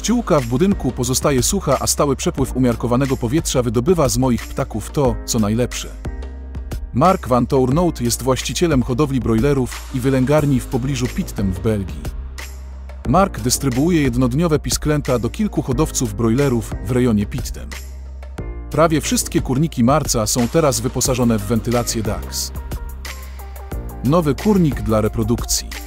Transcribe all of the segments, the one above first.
Ściółka w budynku pozostaje sucha, a stały przepływ umiarkowanego powietrza wydobywa z moich ptaków to, co najlepsze. Mark van Tournout jest właścicielem hodowli brojlerów i wylęgarni w pobliżu Pittem w Belgii. Mark dystrybuuje jednodniowe pisklęta do kilku hodowców brojlerów w rejonie Pittem. Prawie wszystkie kurniki Marca są teraz wyposażone w wentylację DAX. Nowy kurnik dla reprodukcji.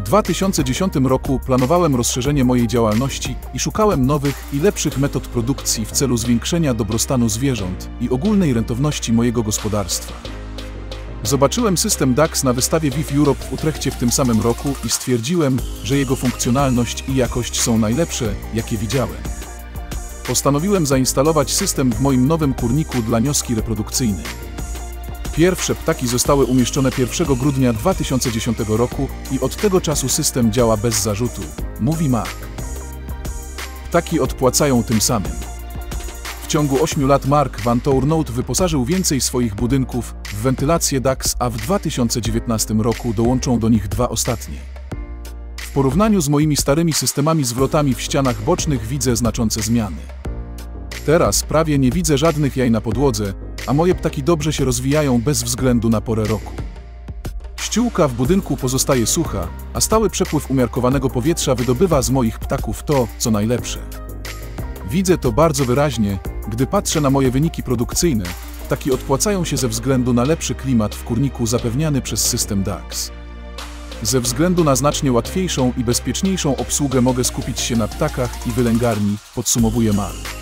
W 2010 roku planowałem rozszerzenie mojej działalności i szukałem nowych i lepszych metod produkcji w celu zwiększenia dobrostanu zwierząt i ogólnej rentowności mojego gospodarstwa. Zobaczyłem system DAX na wystawie WIF Europe w Utrechcie w tym samym roku i stwierdziłem, że jego funkcjonalność i jakość są najlepsze, jakie widziałem. Postanowiłem zainstalować system w moim nowym kurniku dla nioski reprodukcyjnej. Pierwsze ptaki zostały umieszczone 1 grudnia 2010 roku i od tego czasu system działa bez zarzutu, mówi Mark. Ptaki odpłacają tym samym. W ciągu 8 lat Mark Van Tournout wyposażył więcej swoich budynków w wentylację DAX, a w 2019 roku dołączą do nich dwa ostatnie. W porównaniu z moimi starymi systemami z wrotami w ścianach bocznych widzę znaczące zmiany. Teraz prawie nie widzę żadnych jaj na podłodze, a moje ptaki dobrze się rozwijają bez względu na porę roku. Ściółka w budynku pozostaje sucha, a stały przepływ umiarkowanego powietrza wydobywa z moich ptaków to, co najlepsze. Widzę to bardzo wyraźnie, gdy patrzę na moje wyniki produkcyjne, ptaki odpłacają się ze względu na lepszy klimat w kurniku zapewniany przez system DAX. Ze względu na znacznie łatwiejszą i bezpieczniejszą obsługę mogę skupić się na ptakach i wylęgarni, podsumowuje Mark.